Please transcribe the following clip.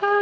Ah.